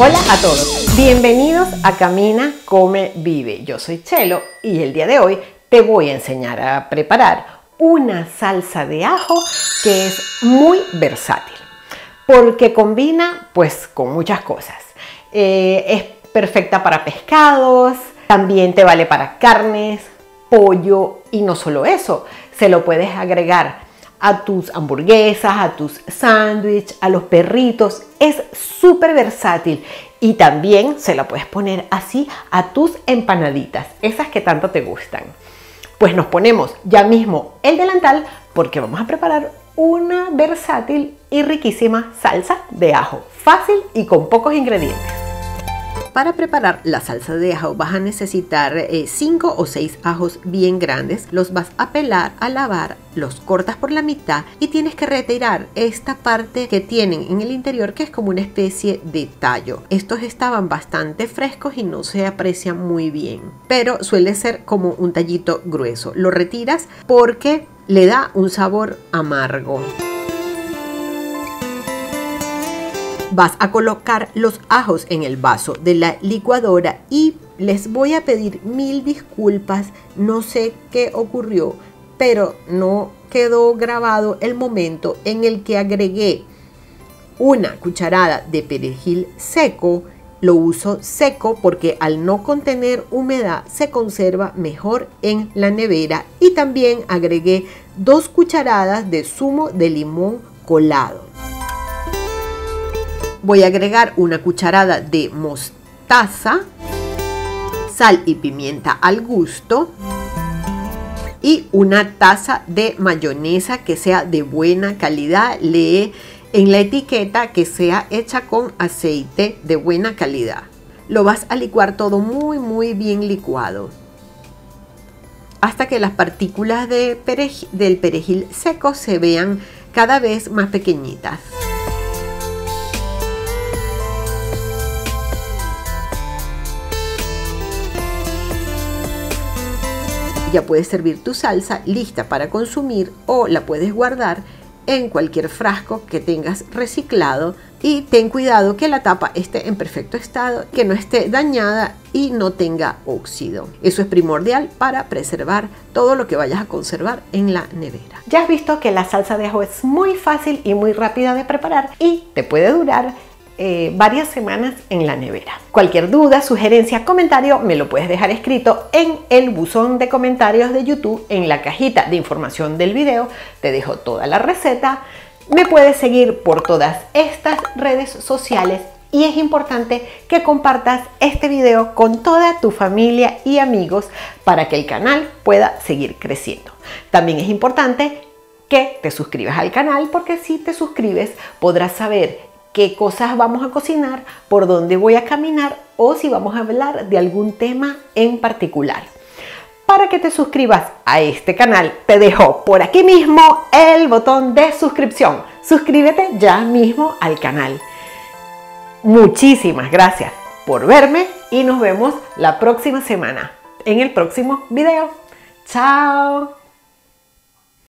Hola a todos, bienvenidos a Camina, Come, Vive. Yo soy Chelo y el día de hoy te voy a enseñar a preparar una salsa de ajo que es muy versátil porque combina pues con muchas cosas. Eh, es perfecta para pescados, también te vale para carnes, pollo y no solo eso, se lo puedes agregar a tus hamburguesas, a tus sándwiches, a los perritos. Es súper versátil y también se la puedes poner así a tus empanaditas, esas que tanto te gustan. Pues nos ponemos ya mismo el delantal porque vamos a preparar una versátil y riquísima salsa de ajo, fácil y con pocos ingredientes. Para preparar la salsa de ajo vas a necesitar 5 eh, o 6 ajos bien grandes. Los vas a pelar, a lavar, los cortas por la mitad y tienes que retirar esta parte que tienen en el interior que es como una especie de tallo. Estos estaban bastante frescos y no se aprecian muy bien, pero suele ser como un tallito grueso. Lo retiras porque le da un sabor amargo. Vas a colocar los ajos en el vaso de la licuadora y les voy a pedir mil disculpas. No sé qué ocurrió, pero no quedó grabado el momento en el que agregué una cucharada de perejil seco. Lo uso seco porque al no contener humedad se conserva mejor en la nevera. Y también agregué dos cucharadas de zumo de limón colado voy a agregar una cucharada de mostaza, sal y pimienta al gusto y una taza de mayonesa que sea de buena calidad. Lee en la etiqueta que sea hecha con aceite de buena calidad. Lo vas a licuar todo muy muy bien licuado hasta que las partículas de del perejil seco se vean cada vez más pequeñitas. Ya puedes servir tu salsa lista para consumir o la puedes guardar en cualquier frasco que tengas reciclado y ten cuidado que la tapa esté en perfecto estado, que no esté dañada y no tenga óxido. Eso es primordial para preservar todo lo que vayas a conservar en la nevera. Ya has visto que la salsa de ajo es muy fácil y muy rápida de preparar y te puede durar eh, varias semanas en la nevera. Cualquier duda, sugerencia, comentario me lo puedes dejar escrito en el buzón de comentarios de YouTube, en la cajita de información del video. Te dejo toda la receta. Me puedes seguir por todas estas redes sociales y es importante que compartas este video con toda tu familia y amigos para que el canal pueda seguir creciendo. También es importante que te suscribas al canal porque si te suscribes podrás saber qué cosas vamos a cocinar, por dónde voy a caminar o si vamos a hablar de algún tema en particular. Para que te suscribas a este canal, te dejo por aquí mismo el botón de suscripción. Suscríbete ya mismo al canal. Muchísimas gracias por verme y nos vemos la próxima semana en el próximo video. Chao.